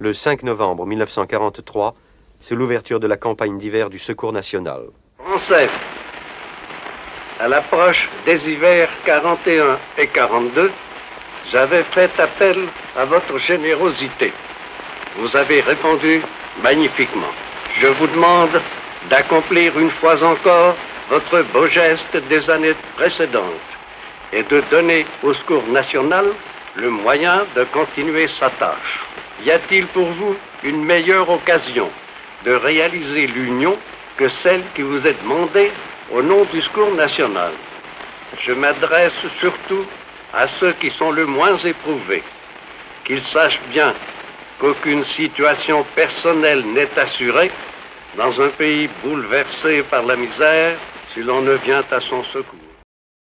Le 5 novembre 1943, c'est l'ouverture de la campagne d'hiver du Secours national. Français, à l'approche des hivers 41 et 42, j'avais fait appel à votre générosité. Vous avez répondu magnifiquement. Je vous demande d'accomplir une fois encore votre beau geste des années précédentes et de donner au Secours national le moyen de continuer sa tâche. Y a-t-il pour vous une meilleure occasion de réaliser l'union que celle qui vous est demandée au nom du Secours national? Je m'adresse surtout à ceux qui sont le moins éprouvés, qu'ils sachent bien qu'aucune situation personnelle n'est assurée dans un pays bouleversé par la misère si l'on ne vient à son secours.